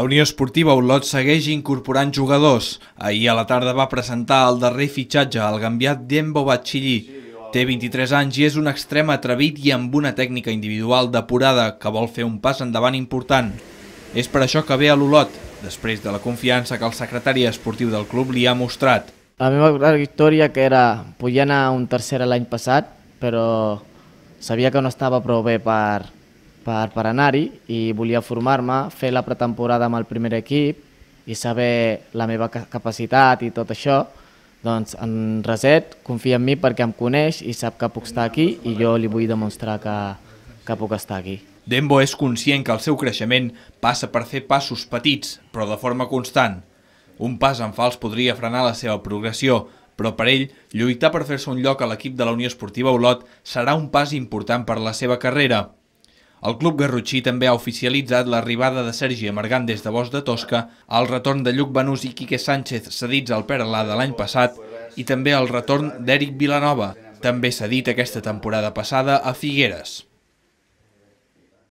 La Unió Esportiva Olot segueix incorporant jugadors. Ahir a la tarda va presentar el darrer fitxatge, el gambiat Dembo Batxillí. Té 23 anys i és un extrem atrevit i amb una tècnica individual depurada que vol fer un pas endavant important. És per això que ve a l'Olot, després de la confiança que el secretari esportiu del club li ha mostrat. La meva història que era podia anar un tercer l'any passat, però sabia que no estava prou bé per, per, per anar-hi i volia formar-me, fer la pretemporada amb el primer equip i saber la meva capacitat i tot això, doncs en Reset confia en mi perquè em coneix i sap que puc estar aquí i jo li vull demostrar que, que puc estar aquí. Dembo és conscient que el seu creixement passa per fer passos petits, però de forma constant. Un pas en fals podria frenar la seva progressió, però per ell, lluitar per fer-se un lloc a l'equip de la Unió Esportiva Olot serà un pas important per la seva carrera. El club garrotxí també ha oficialitzat l'arribada de Sergi Amargant des de Bosch de Tosca, el retorn de Lluc Banús i Quique Sánchez cedits al Peralà de l'any passat i també el retorn d'Eric Vilanova, també cedit aquesta temporada passada a Figueres.